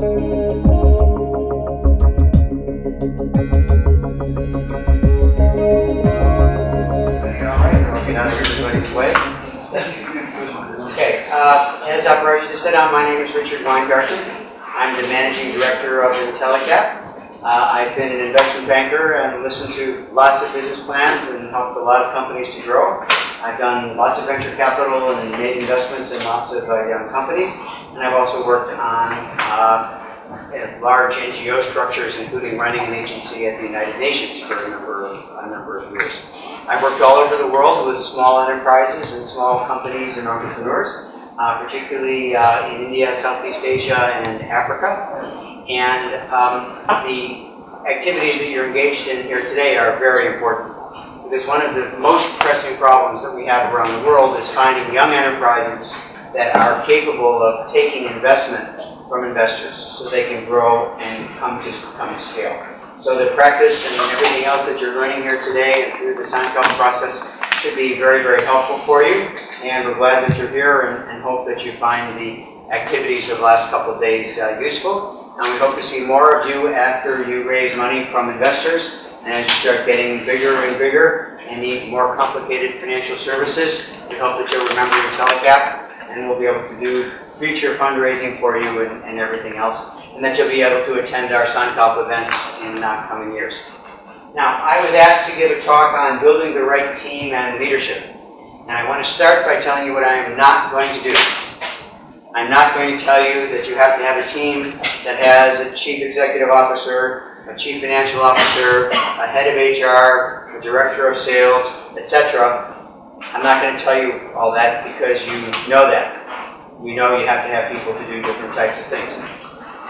Okay, uh, as I've already my name is Richard Weingarten. I'm the managing director of Intellecap. Uh, I've been an investment banker and listened to lots of business plans and helped a lot of companies to grow. I've done lots of venture capital and made investments in lots of uh, young companies. And I've also worked on uh, large NGO structures, including running an agency at the United Nations for a number of, a number of years. I've worked all over the world with small enterprises and small companies and entrepreneurs, uh, particularly uh, in India, Southeast Asia, and Africa. And um, the activities that you're engaged in here today are very important. Because one of the most pressing problems that we have around the world is finding young enterprises that are capable of taking investment from investors so they can grow and come to come to scale. So the practice and everything else that you're learning here today and through the sign-up process should be very, very helpful for you. And we're glad that you're here and, and hope that you find the activities of the last couple of days uh, useful. And we hope to see more of you after you raise money from investors and as you start getting bigger and bigger and need more complicated financial services. We hope that you'll remember Intellecap and we'll be able to do future fundraising for you and, and everything else. And that you'll be able to attend our Sankalp events in uh, coming years. Now, I was asked to give a talk on building the right team and leadership. And I want to start by telling you what I am not going to do. I'm not going to tell you that you have to have a team that has a chief executive officer, a chief financial officer, a head of HR, a director of sales, etc. I'm not going to tell you all that because you know that. You know you have to have people to do different types of things.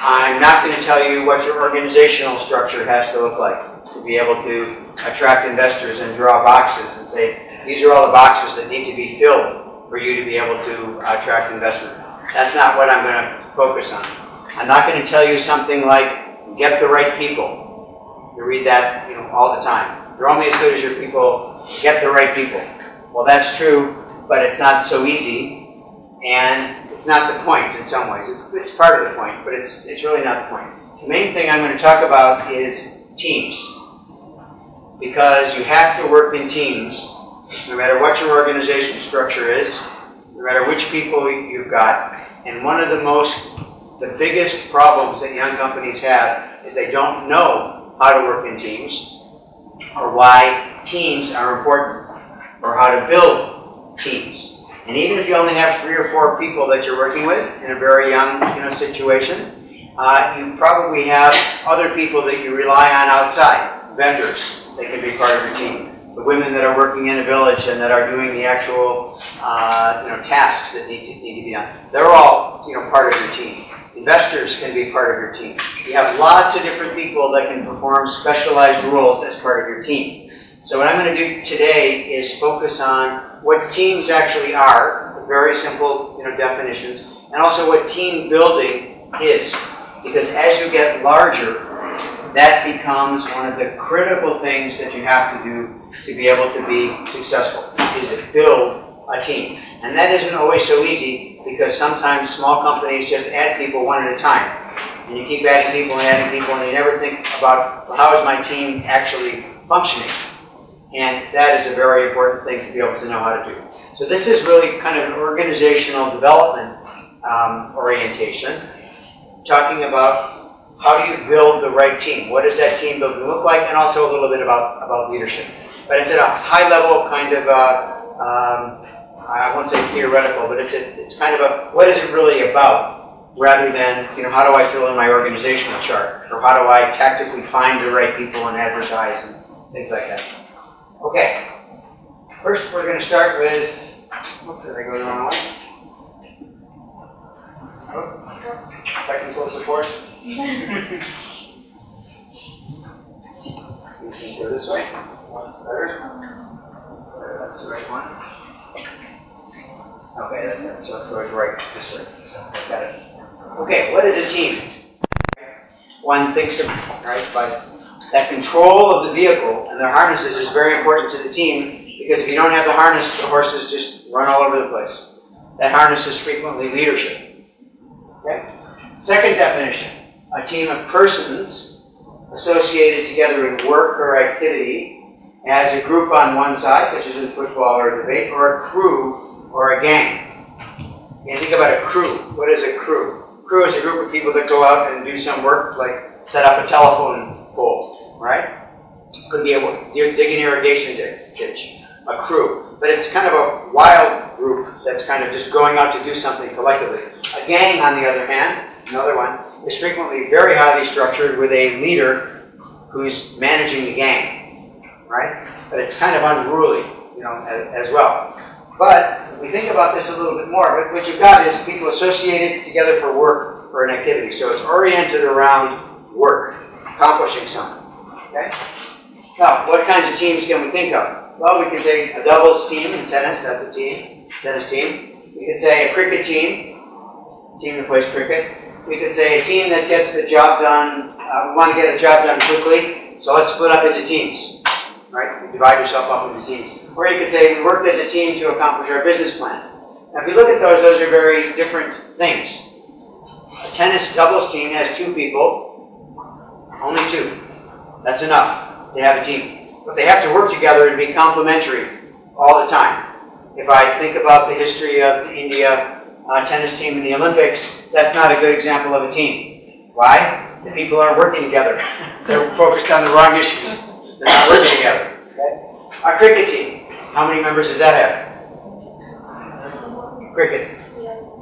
I'm not going to tell you what your organizational structure has to look like to be able to attract investors and draw boxes and say, these are all the boxes that need to be filled for you to be able to attract investment. That's not what I'm going to focus on. I'm not going to tell you something like, get the right people. You read that you know, all the time. You're only as good as your people. Get the right people. Well, that's true, but it's not so easy, and it's not the point in some ways. It's, it's part of the point, but it's, it's really not the point. The main thing I'm going to talk about is teams. Because you have to work in teams, no matter what your organization structure is, no matter which people you've got, and one of the most, the biggest problems that young companies have is they don't know how to work in teams or why teams are important or how to build teams. And even if you only have three or four people that you're working with in a very young you know, situation, uh, you probably have other people that you rely on outside, vendors that can be part of your team the women that are working in a village and that are doing the actual uh, you know, tasks that need to, need to be done. They're all you know, part of your team. Investors can be part of your team. You have lots of different people that can perform specialized roles as part of your team. So what I'm going to do today is focus on what teams actually are, very simple you know, definitions, and also what team building is. Because as you get larger, that becomes one of the critical things that you have to do to be able to be successful, is to build a team. And that isn't always so easy because sometimes small companies just add people one at a time. And you keep adding people and adding people and you never think about well, how is my team actually functioning. And that is a very important thing to be able to know how to do. So this is really kind of an organizational development um, orientation, talking about how do you build the right team? What does that team building look like? And also a little bit about, about leadership but it's at a high level kind of, uh, um, I won't say theoretical, but it's, a, it's kind of a, what is it really about? Rather than, you know, how do I fill in my organizational chart? Or how do I tactically find the right people and advertise and things like that. Okay. First, we're going to start with, oops, did I go the wrong way? Technical support. you can go this way. That's better. That's the right one. Okay, that's it. So it goes right this way. Got it. Okay, what is a team? One thinks of, right, but that control of the vehicle and the harnesses is very important to the team because if you don't have the harness, the horses just run all over the place. That harness is frequently leadership. Okay? Second definition a team of persons associated together in work or activity as a group on one side, such as in football or debate, or a crew or a gang. And think about a crew. What is a crew? Crew is a group of people that go out and do some work, like set up a telephone pole, right? Could be a dig an irrigation ditch, a crew. But it's kind of a wild group that's kind of just going out to do something collectively. A gang, on the other hand, another one, is frequently very highly structured with a leader who's managing the gang, right? But it's kind of unruly, you know, as, as well. But we think about this a little bit more, but what you've got is people associated together for work or an activity. So it's oriented around work, accomplishing something. Okay? Now, what kinds of teams can we think of? Well, we can say a doubles team in tennis, that's a team, tennis team. We could say a cricket team, team that plays cricket. We could say a team that gets the job done, uh, we want to get a job done quickly, so let's split up into teams, right? You divide yourself up into teams. Or you could say we worked as a team to accomplish our business plan. Now, if you look at those, those are very different things. A tennis doubles team has two people, only two. That's enough. They have a team. But they have to work together and be complementary all the time. If I think about the history of the India uh, tennis team in the Olympics, that's not a good example of a team. Why? The people aren't working together. They're focused on the wrong issues. They're not working together. Okay? Our cricket team, how many members does that have? Cricket.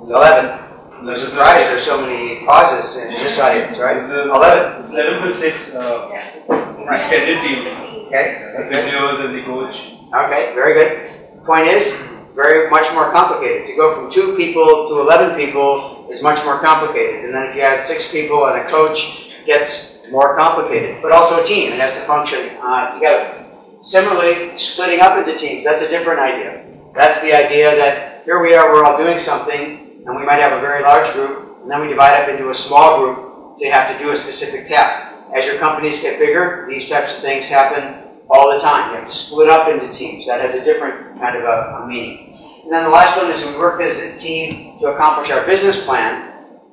11. No surprise, there's so many pauses in this audience, right? 11. It's 11 to 6 uh, extended team. Okay. The physios and the coach. Okay, very good. Point is, very much more complicated. To go from two people to 11 people is much more complicated. And then if you add six people and a coach, it gets more complicated. But also a team, it has to function uh, together. Similarly, splitting up into teams, that's a different idea. That's the idea that here we are, we're all doing something, and we might have a very large group, and then we divide up into a small group to have to do a specific task. As your companies get bigger, these types of things happen all the time. You have to split up into teams. That has a different kind of a, a meaning. And then the last one is we work as a team to accomplish our business plan.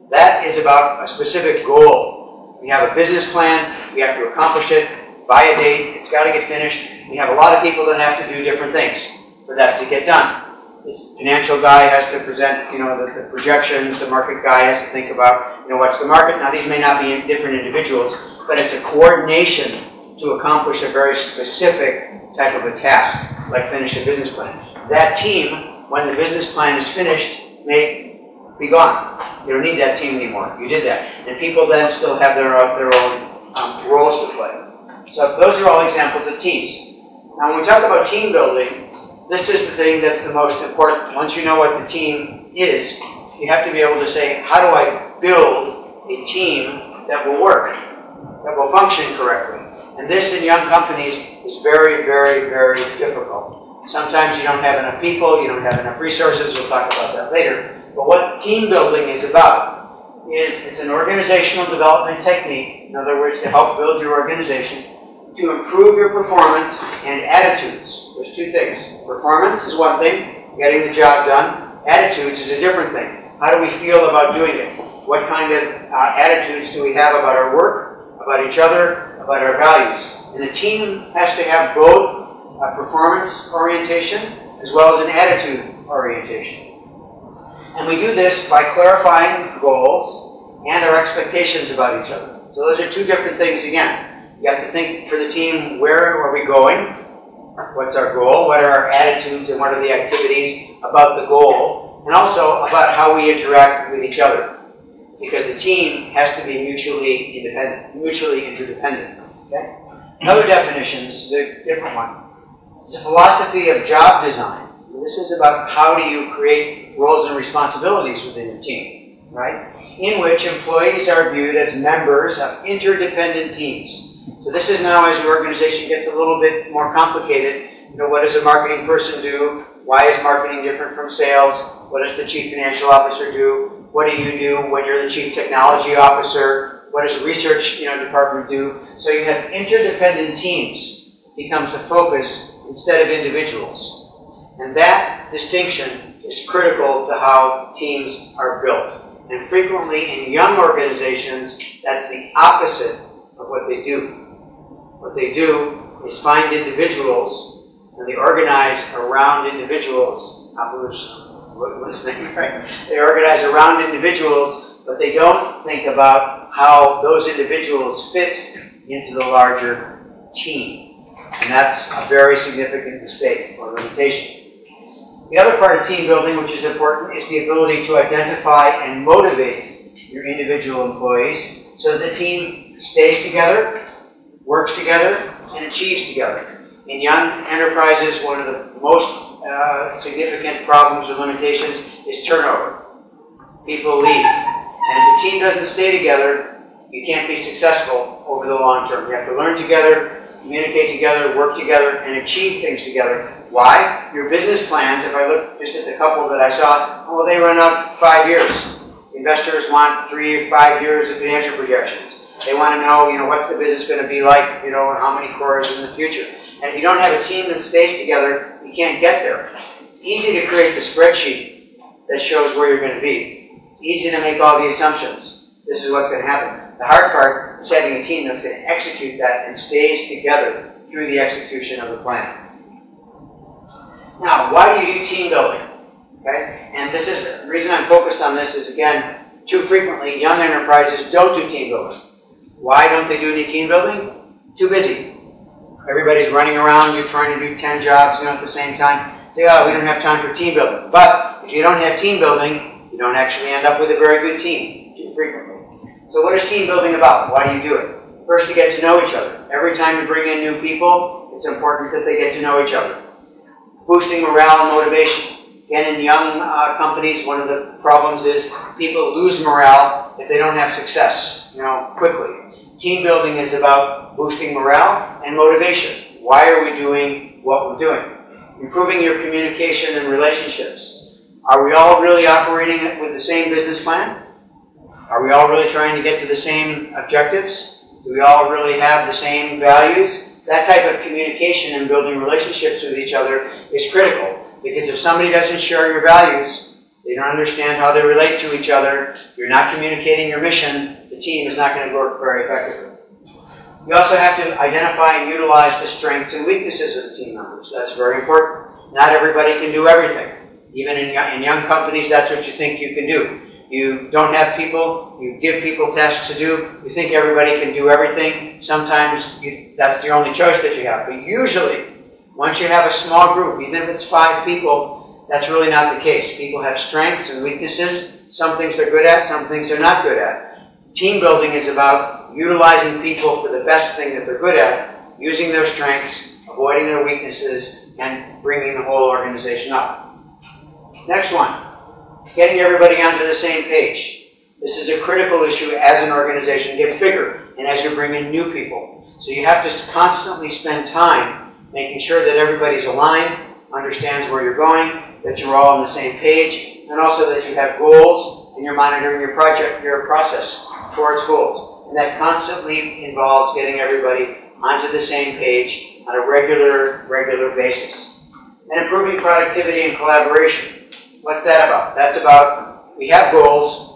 That is about a specific goal. We have a business plan, we have to accomplish it by a date, it's got to get finished. We have a lot of people that have to do different things for that to get done. The financial guy has to present, you know, the, the projections, the market guy has to think about, you know, what's the market. Now these may not be different individuals, but it's a coordination to accomplish a very specific type of a task, like finish a business plan. That team, when the business plan is finished, may be gone. You don't need that team anymore. You did that. And people then still have their, their own um, roles to play. So those are all examples of teams. Now when we talk about team building, this is the thing that's the most important. Once you know what the team is, you have to be able to say, how do I build a team that will work, that will function correctly? And this in young companies is very, very, very difficult. Sometimes you don't have enough people, you don't have enough resources, we'll talk about that later. But what team building is about is it's an organizational development technique, in other words, to help build your organization, to improve your performance and attitudes. There's two things. Performance is one thing, getting the job done. Attitudes is a different thing. How do we feel about doing it? What kind of uh, attitudes do we have about our work, about each other, about our values? And a team has to have both a performance orientation as well as an attitude orientation. And we do this by clarifying goals and our expectations about each other. So those are two different things again. You have to think for the team, where are we going? What's our goal? What are our attitudes and what are the activities about the goal? And also about how we interact with each other. Because the team has to be mutually independent, mutually interdependent. Okay? Another definition, this is a different one. It's a philosophy of job design. This is about how do you create roles and responsibilities within your team, right? In which employees are viewed as members of interdependent teams. So this is now as your organization gets a little bit more complicated. You know, what does a marketing person do? Why is marketing different from sales? What does the chief financial officer do? What do you do when you're the chief technology officer? What does research you know, department do? So you have interdependent teams becomes the focus instead of individuals. And that distinction is critical to how teams are built. And frequently in young organizations, that's the opposite of what they do. What they do is find individuals and they organize around individuals. Listening, right? They organize around individuals, but they don't think about how those individuals fit into the larger team. And that's a very significant mistake or limitation. The other part of team building, which is important, is the ability to identify and motivate your individual employees so the team stays together, works together, and achieves together. In young enterprises, one of the most uh, significant problems or limitations is turnover. People leave. And if the team doesn't stay together, you can't be successful over the long term. You have to learn together, communicate together, work together, and achieve things together. Why? Your business plans, if I look just at the couple that I saw, well, they run out five years. Investors want three or five years of financial projections. They want to know, you know, what's the business going to be like, you know, how many crores in the future. And if you don't have a team that stays together, you can't get there. It's easy to create the spreadsheet that shows where you're going to be. It's easy to make all the assumptions. This is what's going to happen. The hard part is having a team that's going to execute that and stays together through the execution of the plan. Now, why do you do team building? Okay? And this is, the reason I'm focused on this is, again, too frequently young enterprises don't do team building. Why don't they do any team building? Too busy. Everybody's running around, you're trying to do 10 jobs you know, at the same time. Say, oh, we don't have time for team building. But if you don't have team building, you don't actually end up with a very good team too frequently. So what is team building about? Why do you do it? First, to get to know each other. Every time you bring in new people, it's important that they get to know each other. Boosting morale and motivation. Again, in young uh, companies, one of the problems is people lose morale if they don't have success, you know, quickly. Team building is about boosting morale and motivation. Why are we doing what we're doing? Improving your communication and relationships. Are we all really operating with the same business plan? Are we all really trying to get to the same objectives? Do we all really have the same values? That type of communication and building relationships with each other is critical because if somebody doesn't share your values, they don't understand how they relate to each other, you're not communicating your mission, the team is not going to work very effectively. You also have to identify and utilize the strengths and weaknesses of the team members. That's very important. Not everybody can do everything. Even in, in young companies, that's what you think you can do. You don't have people, you give people tasks to do, you think everybody can do everything. Sometimes you, that's the only choice that you have. But usually, once you have a small group, even if it's five people, that's really not the case. People have strengths and weaknesses. Some things they're good at, some things they're not good at. Team building is about utilizing people for the best thing that they're good at, using their strengths, avoiding their weaknesses, and bringing the whole organization up. Next one getting everybody onto the same page. This is a critical issue as an organization gets bigger and as you bring in new people. So you have to constantly spend time making sure that everybody's aligned, understands where you're going, that you're all on the same page, and also that you have goals and you're monitoring your project, your process towards goals. And that constantly involves getting everybody onto the same page on a regular, regular basis. And improving productivity and collaboration. What's that about? That's about we have goals.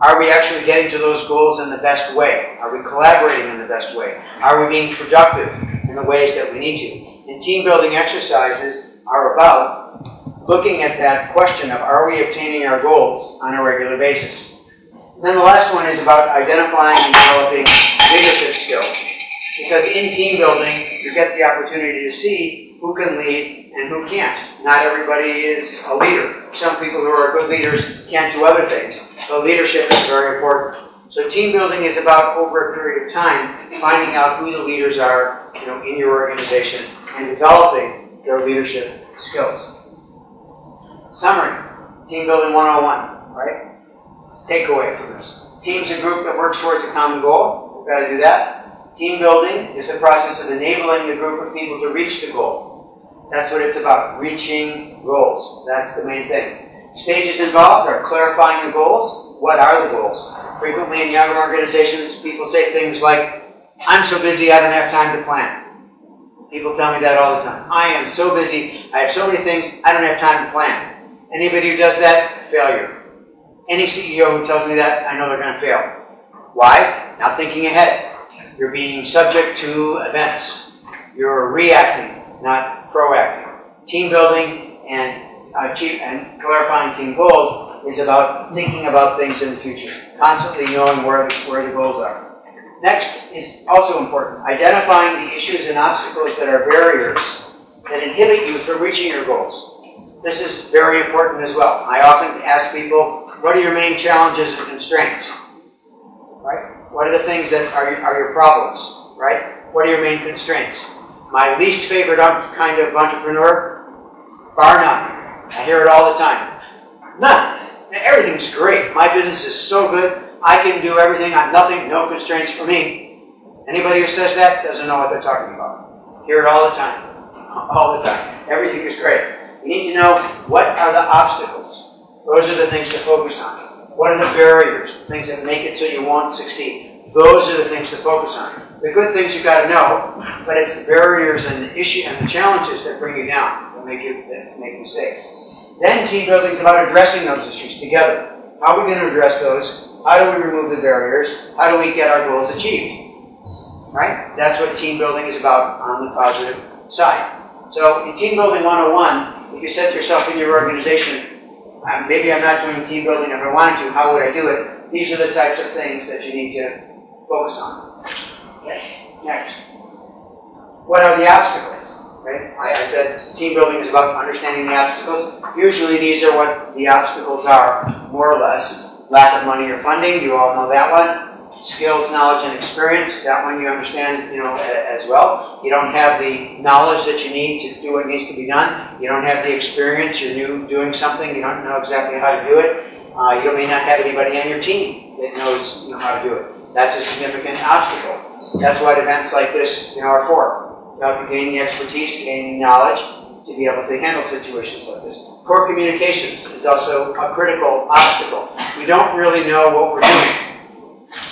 Are we actually getting to those goals in the best way? Are we collaborating in the best way? Are we being productive in the ways that we need to? And team building exercises are about looking at that question of are we obtaining our goals on a regular basis? And then the last one is about identifying and developing leadership skills. Because in team building, you get the opportunity to see who can lead and who can't. Not everybody is a leader some people who are good leaders can't do other things. But leadership is very important. So team building is about over a period of time finding out who the leaders are you know, in your organization and developing their leadership skills. Summary, team building 101, right? Takeaway from this. Team's a group that works towards a common goal. We've got to do that. Team building is the process of enabling the group of people to reach the goal. That's what it's about, reaching goals. That's the main thing. Stages involved are clarifying the goals. What are the goals? Frequently in younger organizations, people say things like, I'm so busy I don't have time to plan. People tell me that all the time. I am so busy, I have so many things, I don't have time to plan. Anybody who does that, failure. Any CEO who tells me that, I know they're going to fail. Why? Not thinking ahead. You're being subject to events. You're reacting, not proacting. Team building and uh, chief, and clarifying team goals is about thinking about things in the future, constantly knowing where where the goals are. Next is also important, identifying the issues and obstacles that are barriers that inhibit you from reaching your goals. This is very important as well. I often ask people, what are your main challenges and constraints? Right? What are the things that are, are your problems? Right? What are your main constraints? My least favorite kind of entrepreneur, bar none. I hear it all the time. None. Everything's great. My business is so good. I can do everything. I'm nothing, no constraints for me. Anybody who says that doesn't know what they're talking about. Hear it all the time. All the time. Everything is great. You need to know what are the obstacles. Those are the things to focus on. What are the barriers? Things that make it so you won't succeed. Those are the things to focus on. The good things you've got to know, but it's the barriers and the issue and the challenges that bring you down, that make you that make mistakes. Then team building is about addressing those issues together. How are we going to address those? How do we remove the barriers? How do we get our goals achieved? Right? That's what team building is about on the positive side. So in Team Building 101, if you set yourself in your organization, um, maybe I'm not doing team building if I wanted to, how would I do it? These are the types of things that you need to focus on. Okay, next. What are the obstacles? Right? I, I said team building is about understanding the obstacles. Usually these are what the obstacles are, more or less. Lack of money or funding, you all know that one. Skills, knowledge, and experience, that one you understand, you know, as well. You don't have the knowledge that you need to do what needs to be done. You don't have the experience, you're new doing something, you don't know exactly how to do it. Uh, you may not have anybody on your team that knows you know, how to do it. That's a significant obstacle. That's what events like this you know, are for about gaining expertise, gaining knowledge to be able to handle situations like this. Poor communications is also a critical obstacle. We don't really know what we're doing.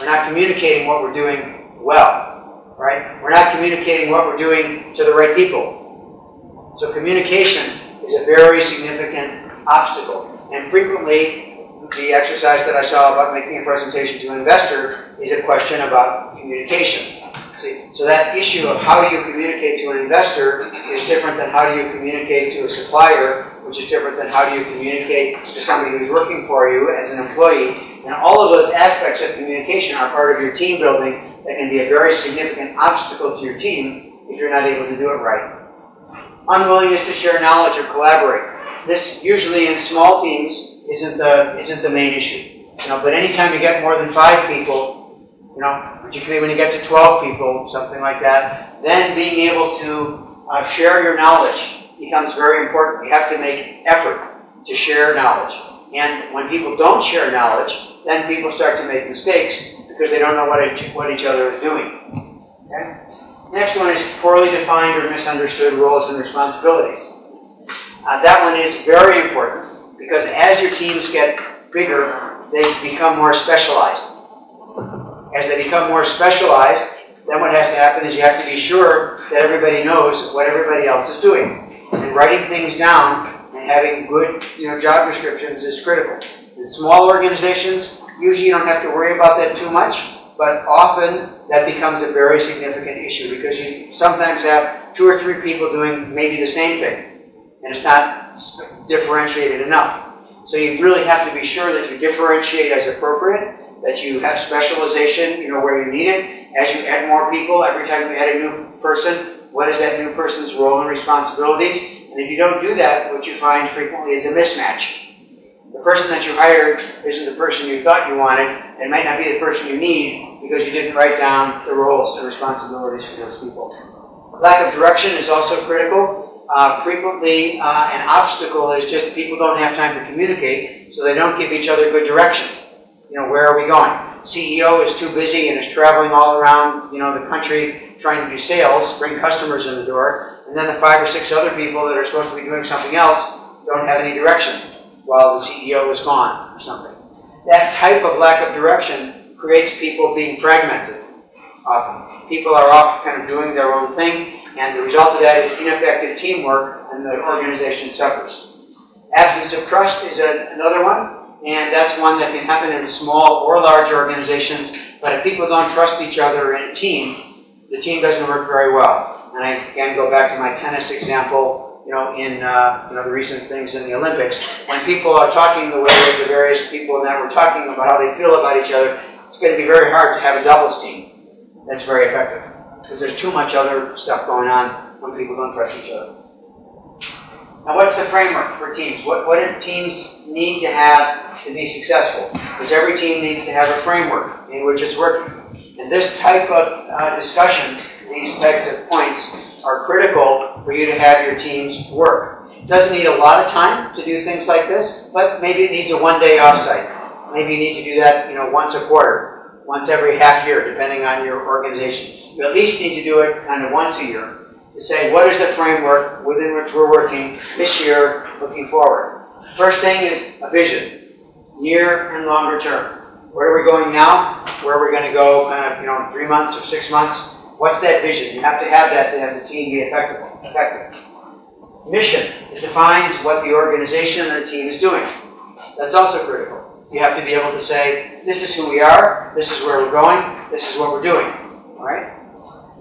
We're not communicating what we're doing well, right? We're not communicating what we're doing to the right people. So communication is a very significant obstacle. And frequently, the exercise that I saw about making a presentation to an investor is a question about communication. See, so that issue of how do you communicate to an investor is different than how do you communicate to a supplier, which is different than how do you communicate to somebody who's working for you as an employee. And all of those aspects of communication are part of your team building that can be a very significant obstacle to your team if you're not able to do it right. Unwillingness to share knowledge or collaborate. This usually in small teams isn't the isn't the main issue. You know, but anytime you get more than five people, you know, particularly when you get to 12 people, something like that, then being able to uh, share your knowledge becomes very important. You have to make effort to share knowledge. And when people don't share knowledge, then people start to make mistakes because they don't know what each, what each other is doing. Okay? Next one is poorly defined or misunderstood roles and responsibilities. Uh, that one is very important because as your teams get bigger, they become more specialized. As they become more specialized, then what has to happen is you have to be sure that everybody knows what everybody else is doing. And writing things down and having good you know, job descriptions is critical. In small organizations, usually you don't have to worry about that too much, but often that becomes a very significant issue because you sometimes have two or three people doing maybe the same thing, and it's not differentiated enough. So you really have to be sure that you differentiate as appropriate, that you have specialization, you know, where you need it. As you add more people, every time you add a new person, what is that new person's role and responsibilities? And if you don't do that, what you find frequently is a mismatch. The person that you hired isn't the person you thought you wanted, and might not be the person you need because you didn't write down the roles and responsibilities for those people. Lack of direction is also critical. Uh, frequently, uh, an obstacle is just people don't have time to communicate, so they don't give each other good direction. You know, where are we going? CEO is too busy and is traveling all around, you know, the country trying to do sales, bring customers in the door, and then the five or six other people that are supposed to be doing something else don't have any direction while the CEO is gone or something. That type of lack of direction creates people being fragmented often. People are off kind of doing their own thing, and the result of that is ineffective teamwork, and the organization suffers. Absence of trust is a, another one. And that's one that can happen in small or large organizations, but if people don't trust each other in a team, the team doesn't work very well. And I again go back to my tennis example, you know, in uh, you know the recent things in the Olympics. When people are talking the way the various people that were talking about how they feel about each other, it's going to be very hard to have a doubles team that's very effective because there's too much other stuff going on when people don't trust each other. Now, what's the framework for teams? What, what do teams need to have to be successful? Because every team needs to have a framework in which it's working. And this type of uh, discussion, these types of points, are critical for you to have your teams work. Doesn't need a lot of time to do things like this, but maybe it needs a one-day offsite. Maybe you need to do that, you know, once a quarter, once every half year, depending on your organization. You at least need to do it kind of once a year to say what is the framework within which we're working this year looking forward. First thing is a vision, near and longer term. Where are we going now? Where are we going to go kind of, you know, in three months or six months? What's that vision? You have to have that to have the team be effective. effective. Mission. It defines what the organization and the team is doing. That's also critical. You have to be able to say, this is who we are, this is where we're going, this is what we're doing. All right?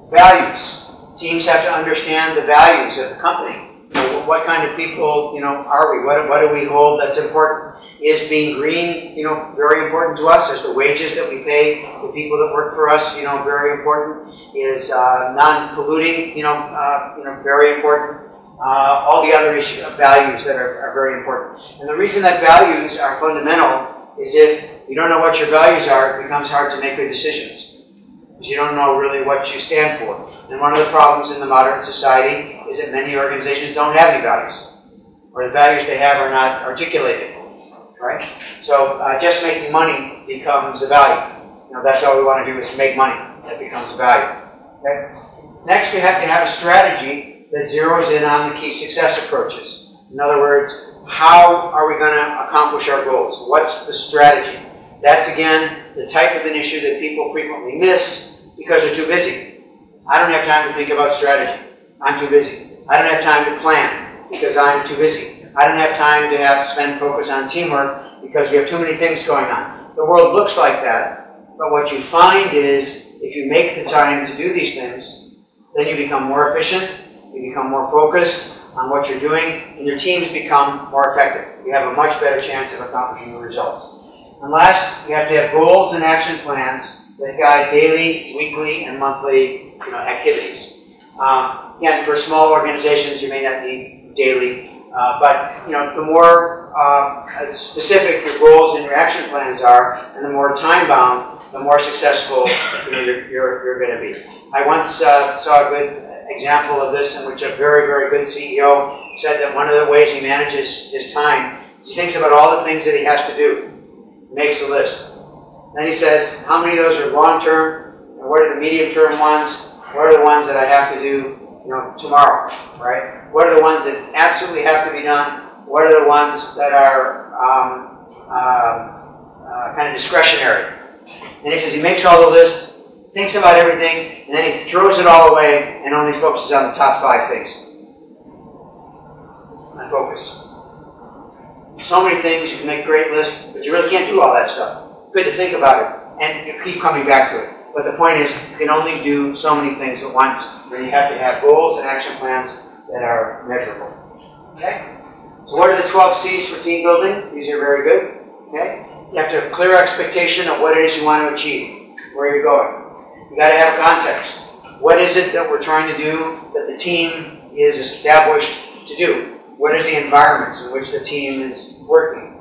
Values teams have to understand the values of the company. What kind of people, you know, are we? What, what do we hold that's important? Is being green, you know, very important to us? Is the wages that we pay the people that work for us, you know, very important? Is uh, non-polluting, you know, uh, you know, very important? Uh, all the other issues of values that are, are very important. And the reason that values are fundamental is if you don't know what your values are, it becomes hard to make good decisions. Because you don't know really what you stand for. And one of the problems in the modern society is that many organizations don't have any values, or the values they have are not articulated. Right? So uh, just making money becomes a value. You know, that's all we want to do is make money. That becomes a value. Okay? Next, we have to have a strategy that zeroes in on the key success approaches. In other words, how are we going to accomplish our goals? What's the strategy? That's again the type of an issue that people frequently miss because they're too busy. I don't have time to think about strategy. I'm too busy. I don't have time to plan because I'm too busy. I don't have time to have spend focus on teamwork because we have too many things going on. The world looks like that, but what you find is if you make the time to do these things, then you become more efficient, you become more focused on what you're doing, and your teams become more effective. You have a much better chance of accomplishing the results. And last, you have to have goals and action plans that guide daily, weekly, and monthly you know, activities. Um, again, for small organizations, you may not need daily, uh, but you know, the more uh, specific your goals and your action plans are, and the more time-bound, the more successful you're, you're, you're going to be. I once uh, saw a good example of this in which a very, very good CEO said that one of the ways he manages his time is he thinks about all the things that he has to do, makes a list. Then he says, how many of those are long-term, and what are the medium-term ones, what are the ones that I have to do, you know, tomorrow, right? What are the ones that absolutely have to be done? What are the ones that are um, uh, uh, kind of discretionary? And because he makes all the lists, thinks about everything, and then he throws it all away and only focuses on the top five things. And focus. So many things, you can make great lists, but you really can't do all that stuff. Good to think about it, and you keep coming back to it. But the point is, you can only do so many things at once. Then you have to have goals and action plans that are measurable. Okay? So what are the 12 C's for team building? These are very good. Okay? You have to have a clear expectation of what it is you want to achieve, where you're going. You got to have a context. What is it that we're trying to do that the team is established to do? What are the environments in which the team is working?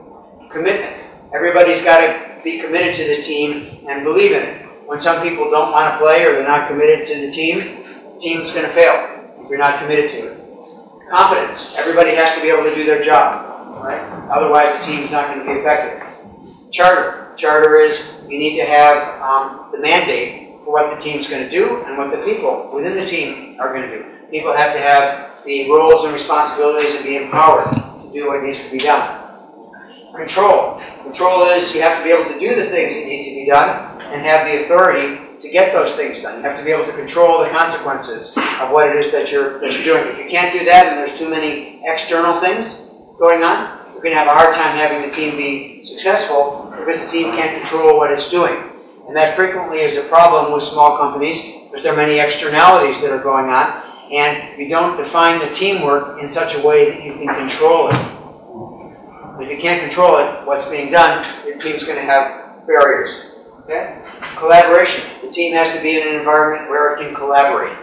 Commitment. Everybody's got to be committed to the team and believe in it when some people don't want to play or they're not committed to the team, the team's going to fail if you're not committed to it. Competence. Everybody has to be able to do their job, right? Otherwise, the team's not going to be effective. Charter. Charter is you need to have um, the mandate for what the team's going to do and what the people within the team are going to do. People have to have the roles and responsibilities and be empowered to do what needs to be done. Control. Control is you have to be able to do the things that need to be done and have the authority to get those things done. You have to be able to control the consequences of what it is that you're, that you're doing. If you can't do that and there's too many external things going on, you're going to have a hard time having the team be successful because the team can't control what it's doing. And that frequently is a problem with small companies because there are many externalities that are going on and you don't define the teamwork in such a way that you can control it. If you can't control it, what's being done, your team's going to have barriers. Okay? Collaboration. The team has to be in an environment where it can collaborate.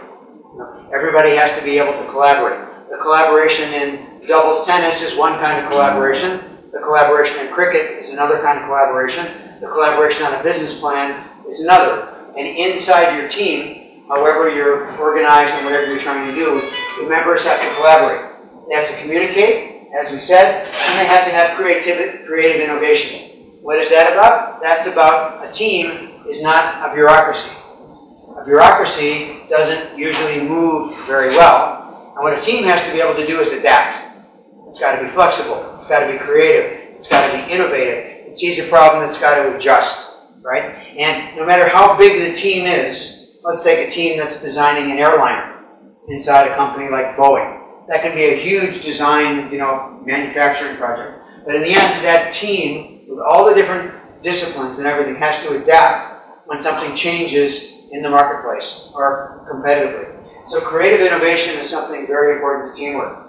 Everybody has to be able to collaborate. The collaboration in doubles tennis is one kind of collaboration. The collaboration in cricket is another kind of collaboration. The collaboration on a business plan is another. And inside your team, however you're organized and whatever you're trying to do, the members have to collaborate. They have to communicate, as we said, and they have to have creativity, creative innovation. What is that about? That's about a team is not a bureaucracy. A bureaucracy doesn't usually move very well. And what a team has to be able to do is adapt. It's got to be flexible. It's got to be creative. It's got to be innovative. It sees a problem, it's got to adjust, right? And no matter how big the team is, let's take a team that's designing an airliner inside a company like Boeing that can be a huge design, you know, manufacturing project. But in the end, that team, with all the different disciplines and everything, has to adapt when something changes in the marketplace or competitively. So creative innovation is something very important to teamwork.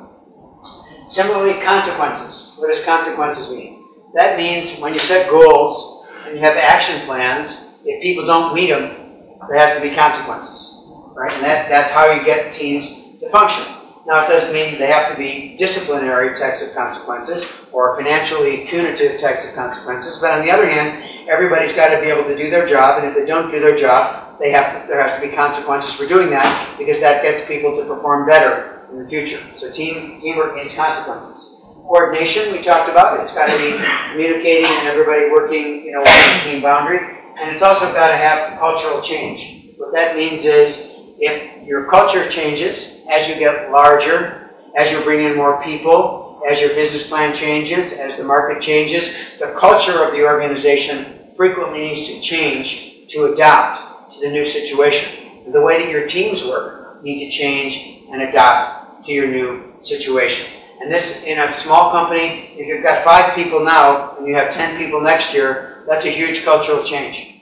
Similarly, consequences. What does consequences mean? That means when you set goals and you have action plans, if people don't meet them, there has to be consequences. Right? And that, that's how you get teams to function. Now, it doesn't mean they have to be disciplinary types of consequences or financially punitive types of consequences, but on the other hand, everybody's got to be able to do their job, and if they don't do their job, they have to, there has to be consequences for doing that because that gets people to perform better in the future. So team, teamwork needs consequences. Coordination, we talked about, it's got to be communicating and everybody working you know, within the team boundary, and it's also got to have cultural change. What that means is if your culture changes as you get larger, as you bring in more people, as your business plan changes, as the market changes, the culture of the organization frequently needs to change to adapt to the new situation. The way that your teams work need to change and adapt to your new situation. And this, in a small company, if you've got five people now and you have 10 people next year, that's a huge cultural change.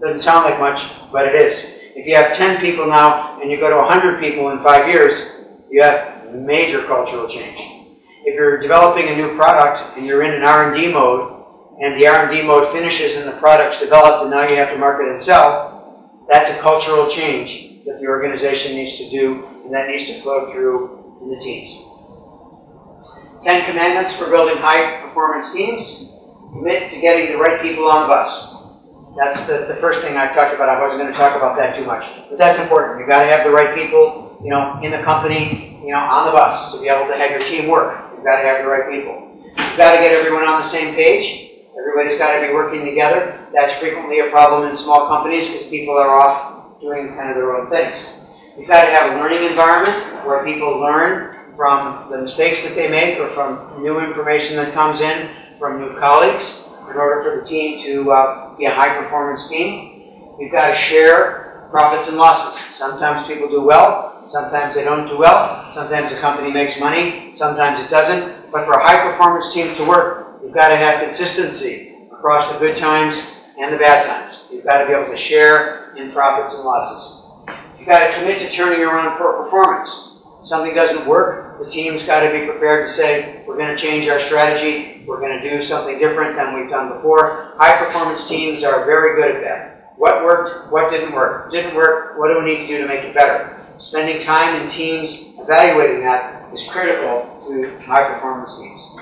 Doesn't sound like much, but it is. If you have 10 people now and you go to a 100 people in five years, you have major cultural change. If you're developing a new product and you're in an R&D mode, and the R&D mode finishes and the product's developed and now you have to market and sell, that's a cultural change that the organization needs to do and that needs to flow through in the teams. Ten commandments for building high performance teams. Commit to getting the right people on the bus. That's the, the first thing I talked about. I wasn't going to talk about that too much. But that's important. You've got to have the right people, you know, in the company, you know, on the bus to be able to have your team work. You've got to have the right people. You've got to get everyone on the same page. Everybody's got to be working together. That's frequently a problem in small companies because people are off doing kind of their own things. You've got to have a learning environment where people learn from the mistakes that they make or from new information that comes in from new colleagues in order for the team to uh, be a high performance team. We've got to share profits and losses. Sometimes people do well, sometimes they don't do well, sometimes the company makes money, sometimes it doesn't. But for a high performance team to work, you've got to have consistency across the good times and the bad times. You've got to be able to share in profits and losses. Got to commit to turning around performance. Something doesn't work, the team's got to be prepared to say, we're going to change our strategy, we're going to do something different than we've done before. High performance teams are very good at that. What worked? What didn't work? Didn't work? What do we need to do to make it better? Spending time in teams evaluating that is critical to high performance teams.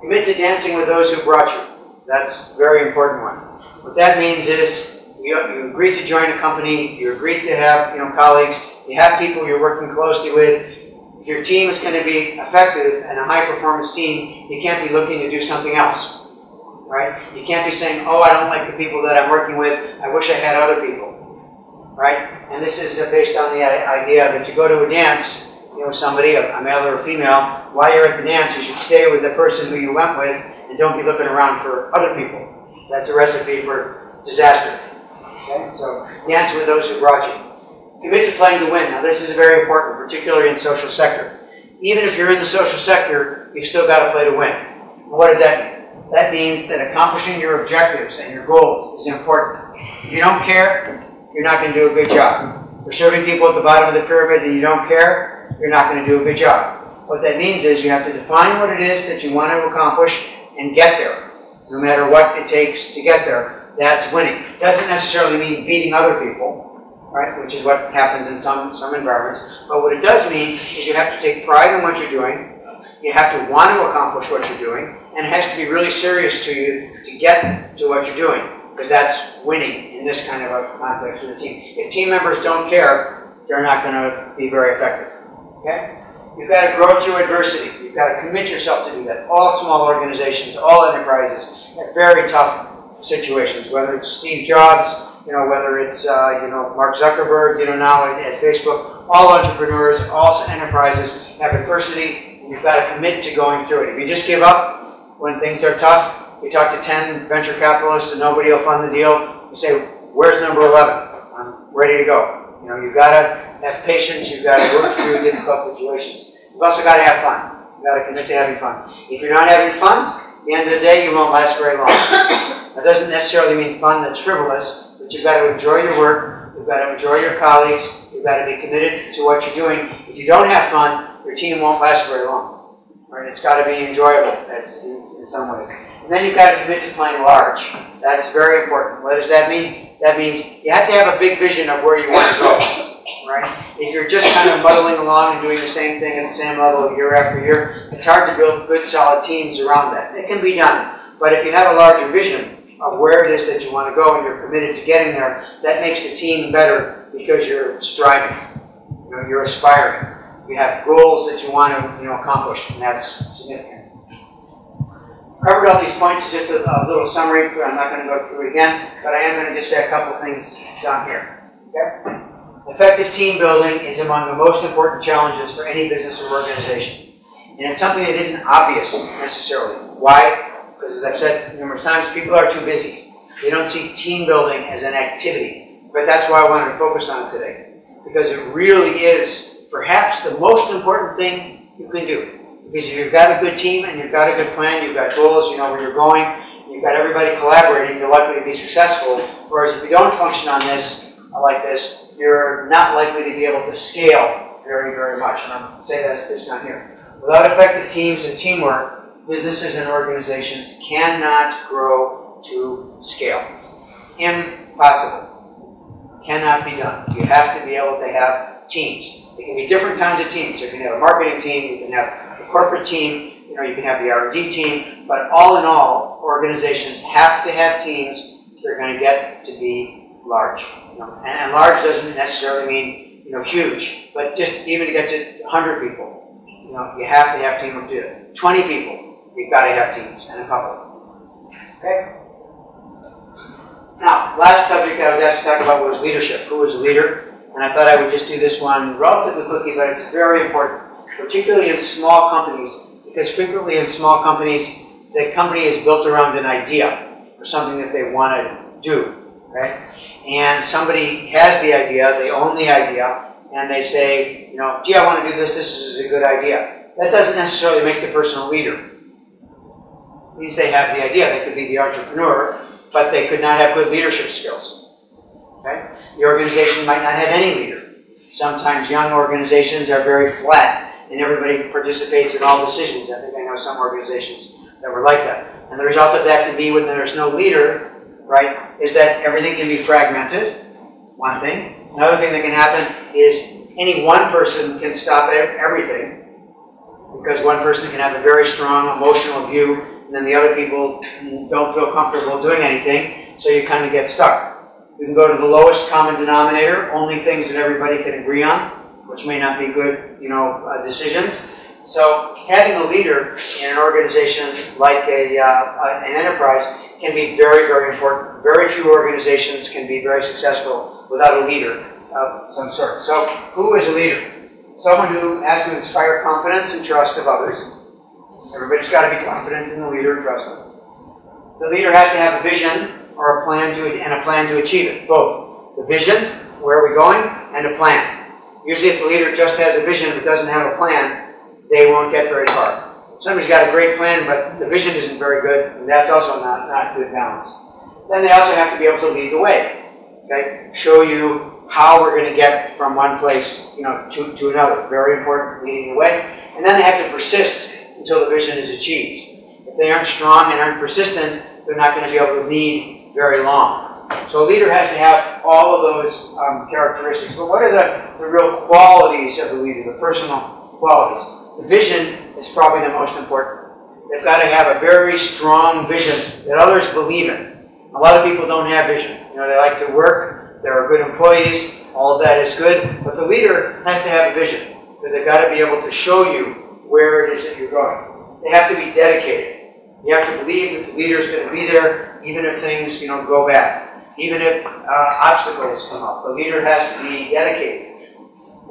Commit to dancing with those who brought you. That's a very important one. What that means is you, you agreed to join a company, you agreed to have you know colleagues, you have people you're working closely with, if your team is going to be effective and a high performance team, you can't be looking to do something else. Right? You can't be saying, oh, I don't like the people that I'm working with. I wish I had other people. Right? And this is uh, based on the idea of if you go to a dance, you know, somebody, a male or a female, while you're at the dance, you should stay with the person who you went with and don't be looking around for other people. That's a recipe for disaster. Okay? So answer with those who brought you. Commit to playing to win. Now, this is very important, particularly in social sector. Even if you're in the social sector, you've still got to play to win. What does that mean? That means that accomplishing your objectives and your goals is important. If you don't care, you're not going to do a good job. If you're serving people at the bottom of the pyramid and you don't care, you're not going to do a good job. What that means is you have to define what it is that you want to accomplish and get there, no matter what it takes to get there. That's winning. Doesn't necessarily mean beating other people, right? Which is what happens in some, some environments. But what it does mean is you have to take pride in what you're doing. You have to want to accomplish what you're doing, and it has to be really serious to you to get to what you're doing, because that's winning in this kind of a context with a team. If team members don't care, they're not going to be very effective. Okay? You've got to grow through adversity. You've got to commit yourself to do that. All small organizations, all enterprises very tough situations, whether it's Steve Jobs, you know, whether it's, uh, you know, Mark Zuckerberg, you know, now at, at Facebook, all entrepreneurs, all enterprises have adversity, you've got to commit to going through it. If you just give up when things are tough, you talk to 10 venture capitalists and nobody will fund the deal, you say, where's number 11? I'm ready to go. You know, you've got to have patience, you've got to work through difficult situations. You've also got to have fun. You've got to commit to having fun. If you're not having fun, the end of the day, you won't last very long. That doesn't necessarily mean fun that's frivolous, but you've got to enjoy your work, you've got to enjoy your colleagues, you've got to be committed to what you're doing. If you don't have fun, your team won't last very long. Right? It's got to be enjoyable that's in, in some ways. And then you've got to commit to playing large. That's very important. What does that mean? That means you have to have a big vision of where you want to go right? If you're just kind of muddling along and doing the same thing at the same level year after year, it's hard to build good, solid teams around that. It can be done, but if you have a larger vision of where it is that you want to go and you're committed to getting there, that makes the team better because you're striving. You know, you're aspiring. You have goals that you want to, you know, accomplish, and that's significant. Covered all these points, is just a, a little summary. I'm not going to go through it again, but I am going to just say a couple things down here. Okay? Effective team building is among the most important challenges for any business or organization. And it's something that isn't obvious necessarily. Why? Because as I've said numerous times, people are too busy. They don't see team building as an activity. But that's why I wanted to focus on it today. Because it really is perhaps the most important thing you can do. Because if you've got a good team and you've got a good plan, you've got goals, you know where you're going, you've got everybody collaborating, you're likely to be successful. Whereas if you don't function on this, like this, you're not likely to be able to scale very, very much. And I'll say that this time here. Without effective teams and teamwork, businesses and organizations cannot grow to scale. Impossible. Cannot be done. You have to be able to have teams. It can be different kinds of teams. You can have a marketing team, you can have a corporate team, you know, you can have the R&D team, but all in all, organizations have to have teams if they're going to get to be large. You know, and, and, large doesn't necessarily mean you know huge, but just even to get to 100 people, you know, you have to have teamwork of it. 20 people, you've got to have teams, and a couple. Okay. Now, last subject I was asked to talk about was leadership. Who is a leader? And I thought I would just do this one relatively quickly, but it's very important, particularly in small companies, because frequently in small companies, the company is built around an idea or something that they want to do. Right? And somebody has the idea, they own the idea, and they say, you know, gee, I want to do this, this is a good idea. That doesn't necessarily make the person a leader. It means they have the idea. They could be the entrepreneur, but they could not have good leadership skills. Okay? The organization might not have any leader. Sometimes young organizations are very flat, and everybody participates in all decisions. I think I know some organizations that were like that. And the result of that can be when there's no leader, right, is that everything can be fragmented, one thing. Another thing that can happen is any one person can stop everything because one person can have a very strong emotional view and then the other people don't feel comfortable doing anything, so you kind of get stuck. You can go to the lowest common denominator, only things that everybody can agree on, which may not be good, you know, uh, decisions. So having a leader in an organization like a, uh, an enterprise can be very, very important. Very few organizations can be very successful without a leader of some sort. So who is a leader? Someone who has to inspire confidence and trust of others. Everybody's got to be confident in the leader and trust them. The leader has to have a vision or a plan to and a plan to achieve it. Both. The vision, where are we going, and a plan. Usually if the leader just has a vision but doesn't have a plan, they won't get very far. Somebody's got a great plan, but the vision isn't very good, and that's also not, not good balance. Then they also have to be able to lead the way, okay? Show you how we're going to get from one place, you know, to, to another. Very important, leading the way. And then they have to persist until the vision is achieved. If they aren't strong and aren't persistent, they're not going to be able to lead very long. So a leader has to have all of those um, characteristics. But what are the, the real qualities of the leader, the personal qualities? The vision is probably the most important. They've got to have a very strong vision that others believe in. A lot of people don't have vision. You know, they like to work, they're good employees, all of that is good, but the leader has to have a vision because they've got to be able to show you where it is that you're going. They have to be dedicated. You have to believe that the leader is going to be there even if things, you know, go bad even if uh, obstacles come up. The leader has to be dedicated.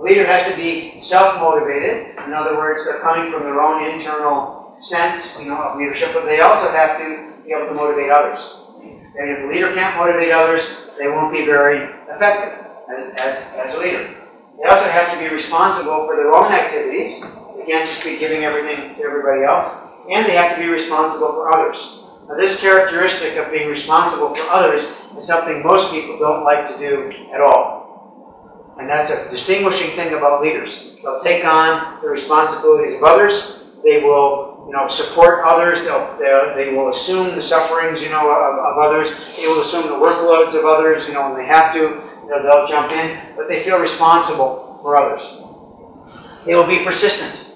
The leader has to be self-motivated. In other words, they're coming from their own internal sense, you know, of leadership, but they also have to be able to motivate others. And if the leader can't motivate others, they won't be very effective as, as, as a leader. They also have to be responsible for their own activities. They can't just be giving everything to everybody else. And they have to be responsible for others. Now, this characteristic of being responsible for others is something most people don't like to do at all. And that's a distinguishing thing about leaders. They'll take on the responsibilities of others. They will, you know, support others. They'll, they'll they will assume the sufferings, you know, of, of, others. They will assume the workloads of others. You know, when they have to, they'll jump in. But they feel responsible for others. They will be persistent.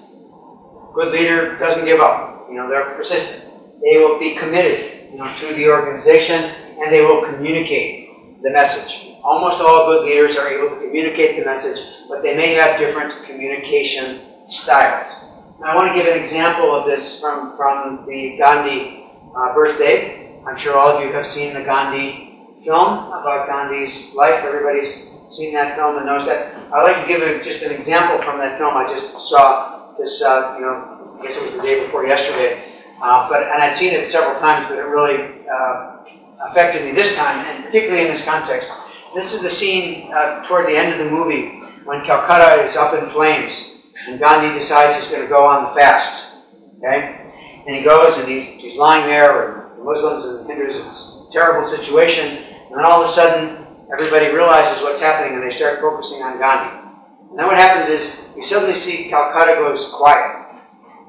Good leader doesn't give up. You know, they're persistent. They will be committed you know, to the organization and they will communicate the message. Almost all good leaders are able to communicate the message, but they may have different communication styles. Now, I want to give an example of this from, from the Gandhi uh, birthday. I'm sure all of you have seen the Gandhi film about Gandhi's life. Everybody's seen that film and knows that. I'd like to give a, just an example from that film I just saw this, uh, you know, I guess it was the day before yesterday. Uh, but and I'd seen it several times, but it really uh, affected me this time, and particularly in this context. This is the scene uh, toward the end of the movie when Calcutta is up in flames, and Gandhi decides he's going to go on the fast. Okay, and he goes and he's, he's lying there, and the Muslims and the Hindus. It's a terrible situation, and then all of a sudden everybody realizes what's happening, and they start focusing on Gandhi. And then what happens is you suddenly see Calcutta goes quiet.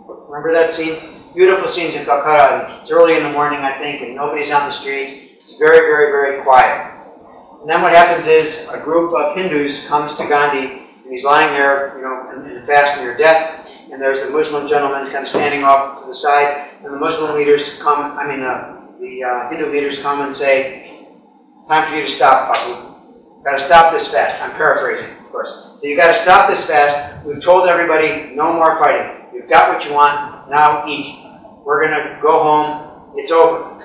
Remember that scene? beautiful scenes in Calcutta. It's early in the morning, I think, and nobody's on the street. It's very, very, very quiet. And then what happens is a group of Hindus comes to Gandhi, and he's lying there, you know, in, in fast near death. And there's a Muslim gentleman kind of standing off to the side, and the Muslim leaders come. I mean, the the uh, Hindu leaders come and say, "Time for you to stop, Bapu. Got to stop this fast." I'm paraphrasing, of course. So you got to stop this fast. We've told everybody no more fighting. You've got what you want. Now eat. We're going to go home. It's over.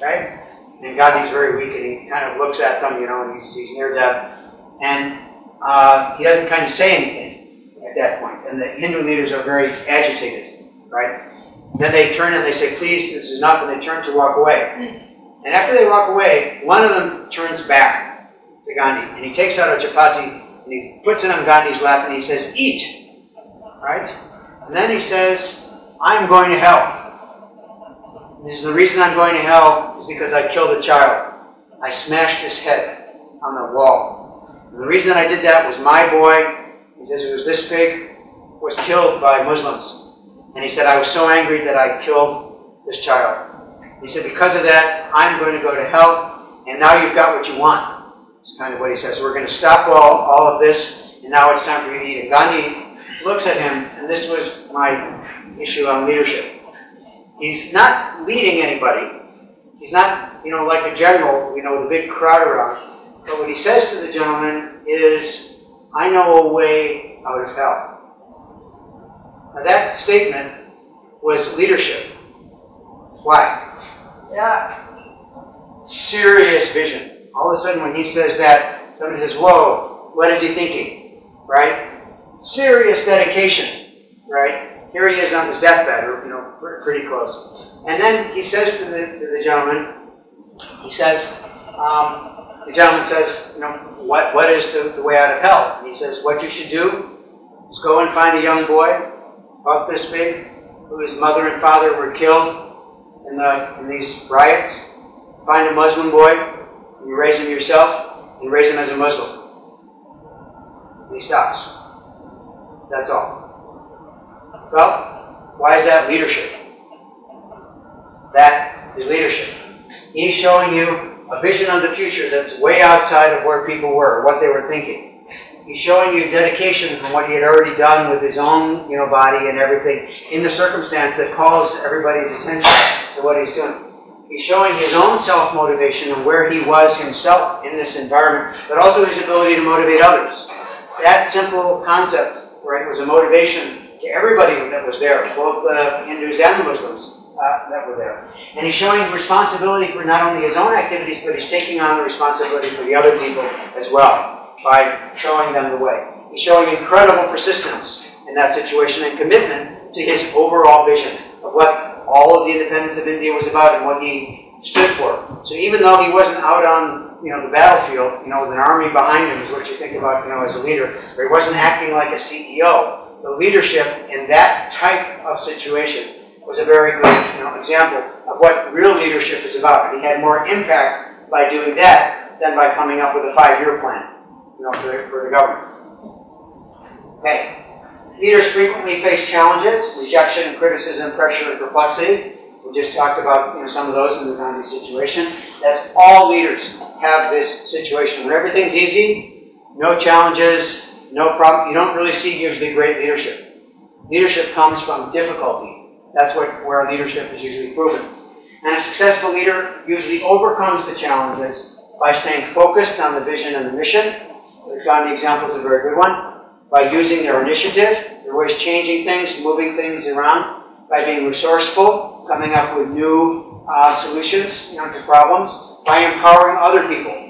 Right? And Gandhi's very weak and he kind of looks at them, you know, and he's, he's near death. And uh, he doesn't kind of say anything at that point. And the Hindu leaders are very agitated, right? Then they turn and they say, please, this is enough, and they turn to walk away. And after they walk away, one of them turns back to Gandhi, and he takes out a chapati, and he puts it on Gandhi's lap, and he says, eat, right? And then he says, I'm going to hell. This is the reason I'm going to hell is because I killed a child. I smashed his head on the wall. And the reason I did that was my boy, he says he was this big, was killed by Muslims. And he said, I was so angry that I killed this child. He said, because of that, I'm going to go to hell, and now you've got what you want. It's kind of what he says. So we're going to stop all, all of this, and now it's time for you to eat. And Gandhi looks at him, and this was my issue on leadership. He's not leading anybody. He's not, you know, like a general, you know, with a big crowd around. But what he says to the gentleman is, I know a way out of hell. Now that statement was leadership. Why? Yeah. Serious vision. All of a sudden when he says that, somebody says, whoa, what is he thinking? Right? Serious dedication. Right? Here he is on his deathbed, or, you know, pretty close. And then he says to the, to the gentleman, he says, um, the gentleman says, you know, what, what is the, the way out of hell? And he says, what you should do is go and find a young boy, about this big, whose mother and father were killed in, the, in these riots. Find a Muslim boy, and you raise him yourself, and raise him as a Muslim. And he stops. That's all. Well, why is that leadership? That is leadership. He's showing you a vision of the future that's way outside of where people were, what they were thinking. He's showing you dedication from what he had already done with his own, you know, body and everything in the circumstance that calls everybody's attention to what he's doing. He's showing his own self-motivation and where he was himself in this environment, but also his ability to motivate others. That simple concept, right, was a motivation everybody that was there, both the Hindus and the Muslims uh, that were there. And he's showing responsibility for not only his own activities, but he's taking on the responsibility for the other people as well by showing them the way. He's showing incredible persistence in that situation and commitment to his overall vision of what all of the independence of India was about and what he stood for. So even though he wasn't out on you know the battlefield, you know, with an army behind him is what you think about, you know, as a leader, or he wasn't acting like a CEO, the leadership in that type of situation was a very good you know, example of what real leadership is about. And he had more impact by doing that than by coming up with a five-year plan you know, for, for the government. Okay. Leaders frequently face challenges, rejection, criticism, pressure, and perplexity. We just talked about you know, some of those in the Gandhi situation. That's all leaders have this situation where everything's easy, no challenges, no problem. You don't really see usually great leadership. Leadership comes from difficulty. That's what, where leadership is usually proven. And a successful leader usually overcomes the challenges by staying focused on the vision and the mission the Gandhi example is a very good one. By using their initiative, they're always changing things, moving things around. By being resourceful, coming up with new uh, solutions you know, to problems. By empowering other people,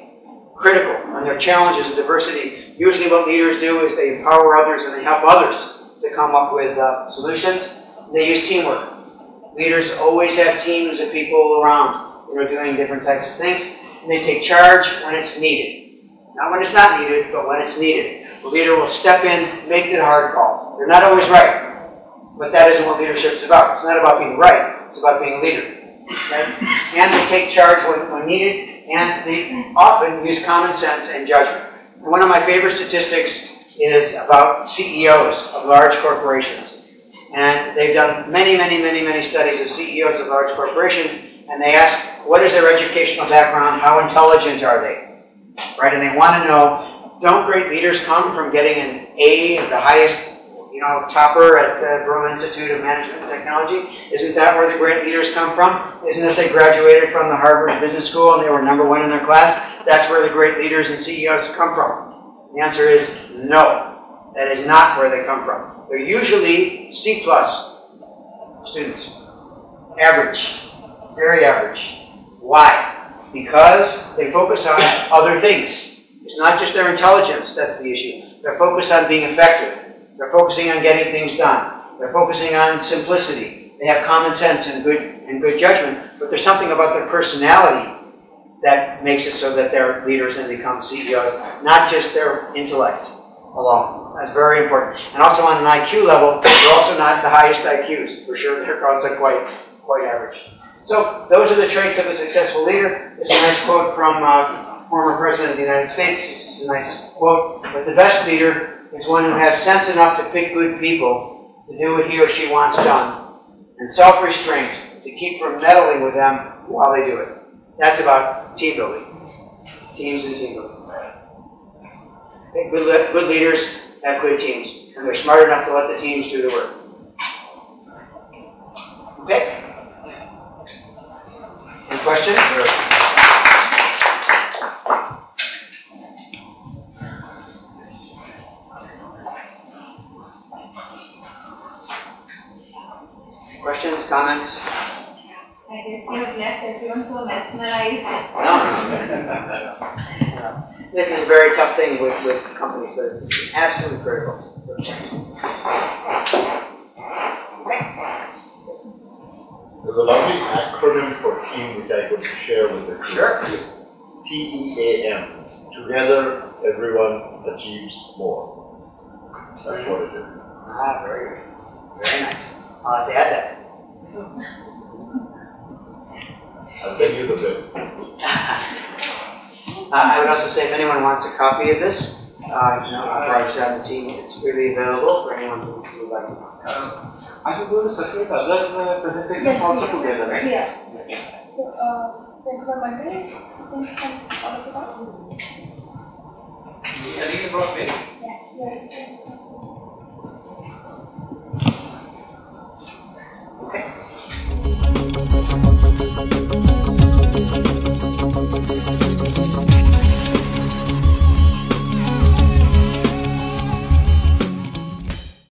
critical on their challenges and diversity. Usually what leaders do is they empower others and they help others to come up with uh, solutions. They use teamwork. Leaders always have teams of people around, you know, doing different types of things. And they take charge when it's needed. Not when it's not needed, but when it's needed. The leader will step in, make the hard call. They're not always right, but that isn't what leadership's about. It's not about being right, it's about being a leader. Okay? And they take charge when, when needed, and they often use common sense and judgment. And one of my favorite statistics is about CEOs of large corporations. And they've done many, many, many, many studies of CEOs of large corporations, and they ask, what is their educational background? How intelligent are they? right? And they want to know, don't great leaders come from getting an A, the highest, you know, topper at the Broome Institute of Management and Technology? Isn't that where the great leaders come from? Isn't it they graduated from the Harvard Business School and they were number one in their class? That's where the great leaders and CEOs come from. The answer is no. That is not where they come from. They're usually C plus students. Average. Very average. Why? because they focus on other things. It's not just their intelligence that's the issue. They're focused on being effective. They're focusing on getting things done. They're focusing on simplicity. They have common sense and good and good judgment, but there's something about their personality that makes it so that they're leaders and become CEOs, not just their intellect alone. That's very important. And also on an IQ level, they're also not the highest IQs. For sure, they're also quite quite average. So those are the traits of a successful leader. It's a nice quote from uh, former President of the United States. It's a nice quote. But the best leader is one who has sense enough to pick good people to do what he or she wants done, and self-restraint to keep from meddling with them while they do it. That's about team building. Teams and team building. Good, good leaders have good teams, and they're smart enough to let the teams do the work. Okay? Any? Questions, this is a very tough thing with, with companies, but it's absolutely critical. There's a lovely acronym for team which I could share with the group. Sure. T-E-A-M. Together, everyone achieves more. That's what it is. Ah, very good. Very nice. I'll have to add that. I'll send you the bill. Uh, I would also say if anyone wants a copy of this, uh, you know, Raj and the it's freely available for anyone who who would like one. Um, Are you going to circulate other uh, presentations Yes, also we are. together, right? Yeah. So, uh, then for Monday, you can come all of it out? Yeah, leave it broad base. Yeah. Okay.